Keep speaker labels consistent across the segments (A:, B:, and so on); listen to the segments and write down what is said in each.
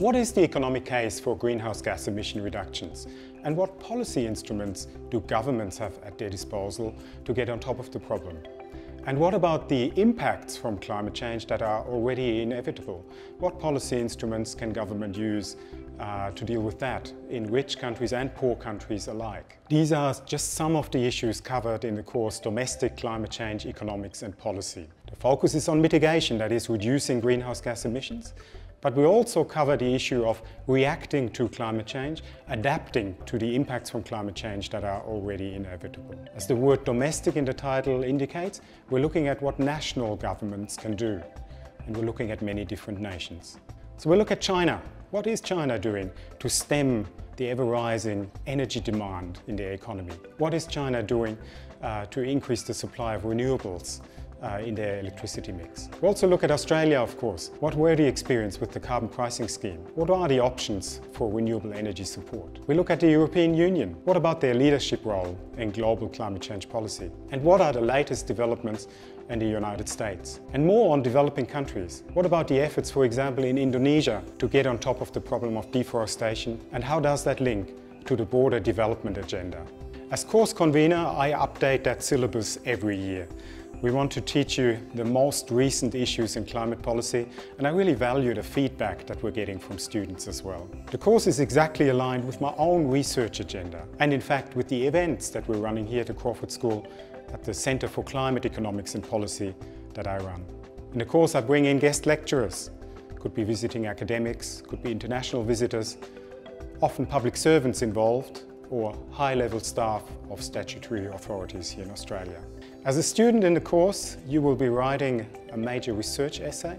A: What is the economic case for greenhouse gas emission reductions? And what policy instruments do governments have at their disposal to get on top of the problem? And what about the impacts from climate change that are already inevitable? What policy instruments can government use uh, to deal with that in rich countries and poor countries alike? These are just some of the issues covered in the course Domestic Climate Change Economics and Policy. The focus is on mitigation, that is reducing greenhouse gas emissions, but we also cover the issue of reacting to climate change, adapting to the impacts from climate change that are already inevitable. As the word domestic in the title indicates, we're looking at what national governments can do. And we're looking at many different nations. So we'll look at China. What is China doing to stem the ever-rising energy demand in their economy? What is China doing uh, to increase the supply of renewables uh, in their electricity mix. We also look at Australia, of course. What were the experience with the carbon pricing scheme? What are the options for renewable energy support? We look at the European Union. What about their leadership role in global climate change policy? And what are the latest developments in the United States? And more on developing countries. What about the efforts, for example, in Indonesia to get on top of the problem of deforestation? And how does that link to the broader development agenda? As course convener, I update that syllabus every year. We want to teach you the most recent issues in climate policy and I really value the feedback that we're getting from students as well. The course is exactly aligned with my own research agenda and in fact with the events that we're running here at the Crawford School at the Centre for Climate Economics and Policy that I run. In the course I bring in guest lecturers, could be visiting academics, could be international visitors, often public servants involved or high-level staff of statutory authorities here in Australia. As a student in the course, you will be writing a major research essay.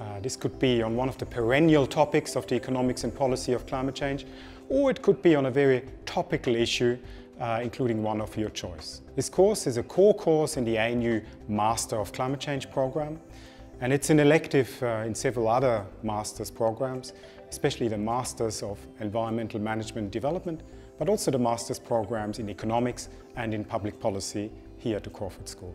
A: Uh, this could be on one of the perennial topics of the economics and policy of climate change, or it could be on a very topical issue, uh, including one of your choice. This course is a core course in the ANU Master of Climate Change program, and it's an elective uh, in several other master's programs, especially the Masters of Environmental Management Development but also the master's programs in economics and in public policy here at the Crawford School.